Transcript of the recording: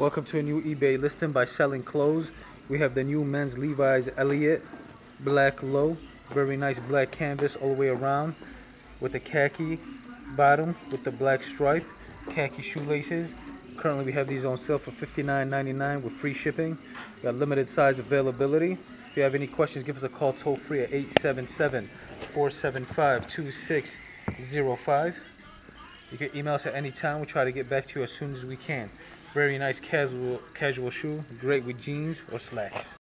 Welcome to a new eBay listing by Selling Clothes. We have the new men's Levi's Elliott black low, very nice black canvas all the way around with the khaki bottom with the black stripe, khaki shoelaces. Currently we have these on sale for $59.99 with free shipping. We got limited size availability. If you have any questions, give us a call toll free at 877-475-2605. You can email us at any time. We'll try to get back to you as soon as we can. Very nice casual casual shoe, great with jeans or slacks.